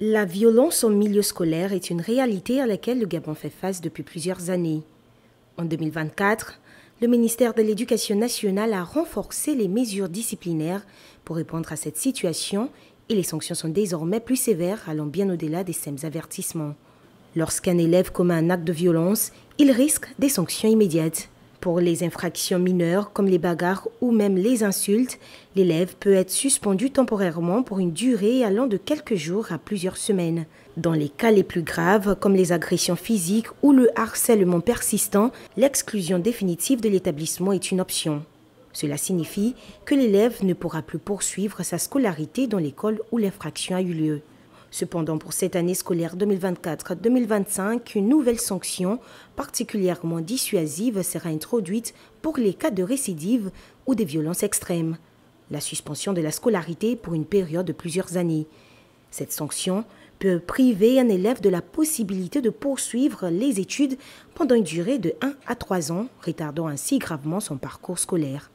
La violence au milieu scolaire est une réalité à laquelle le Gabon fait face depuis plusieurs années. En 2024, le ministère de l'Éducation nationale a renforcé les mesures disciplinaires pour répondre à cette situation et les sanctions sont désormais plus sévères allant bien au-delà des simples avertissements. Lorsqu'un élève commet un acte de violence, il risque des sanctions immédiates. Pour les infractions mineures comme les bagarres ou même les insultes, l'élève peut être suspendu temporairement pour une durée allant de quelques jours à plusieurs semaines. Dans les cas les plus graves, comme les agressions physiques ou le harcèlement persistant, l'exclusion définitive de l'établissement est une option. Cela signifie que l'élève ne pourra plus poursuivre sa scolarité dans l'école où l'infraction a eu lieu. Cependant, pour cette année scolaire 2024-2025, une nouvelle sanction particulièrement dissuasive sera introduite pour les cas de récidive ou des violences extrêmes. La suspension de la scolarité pour une période de plusieurs années. Cette sanction peut priver un élève de la possibilité de poursuivre les études pendant une durée de 1 à 3 ans, retardant ainsi gravement son parcours scolaire.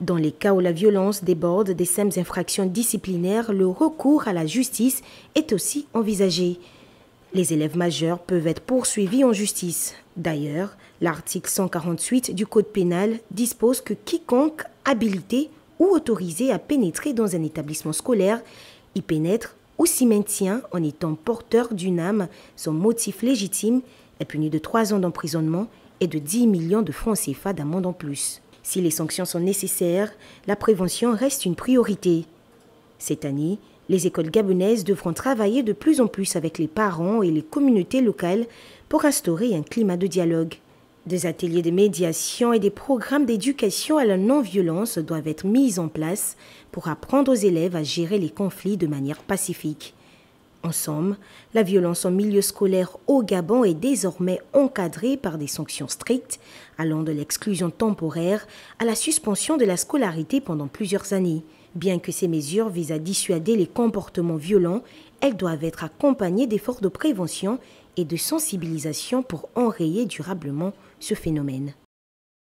Dans les cas où la violence déborde des simples infractions disciplinaires, le recours à la justice est aussi envisagé. Les élèves majeurs peuvent être poursuivis en justice. D'ailleurs, l'article 148 du Code pénal dispose que quiconque habilité ou autorisé à pénétrer dans un établissement scolaire y pénètre ou s'y maintient en étant porteur d'une âme sans motif légitime est puni de 3 ans d'emprisonnement et de 10 millions de francs CFA d'amende en plus. Si les sanctions sont nécessaires, la prévention reste une priorité. Cette année, les écoles gabonaises devront travailler de plus en plus avec les parents et les communautés locales pour instaurer un climat de dialogue. Des ateliers de médiation et des programmes d'éducation à la non-violence doivent être mis en place pour apprendre aux élèves à gérer les conflits de manière pacifique. En somme, la violence en milieu scolaire au Gabon est désormais encadrée par des sanctions strictes, allant de l'exclusion temporaire à la suspension de la scolarité pendant plusieurs années. Bien que ces mesures visent à dissuader les comportements violents, elles doivent être accompagnées d'efforts de prévention et de sensibilisation pour enrayer durablement ce phénomène.